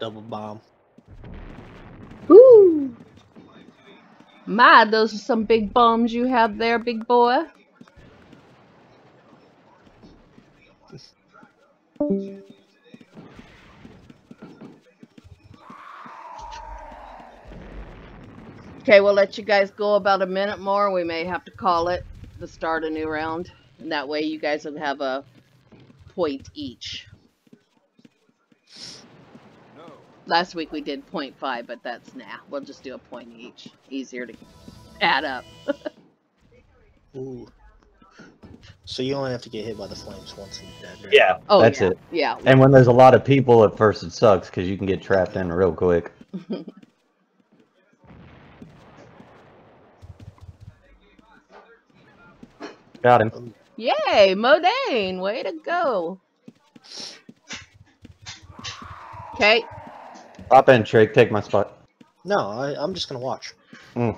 double bomb. Woo! My, those are some big bombs you have there, big boy. Okay, we'll let you guys go about a minute more. We may have to call it to start a new round. And that way you guys will have a point each. Last week we did 0.5, but that's nah. We'll just do a point each. Easier to add up. Ooh. So you only have to get hit by the flames once and dead. Right? Yeah, Oh, that's yeah. it. Yeah. And when there's a lot of people, at first it sucks because you can get trapped in real quick. Got him. Yay, Modaan! Way to go. Okay, Hop in, Trick. Take my spot. No, I, I'm just gonna watch. Mm.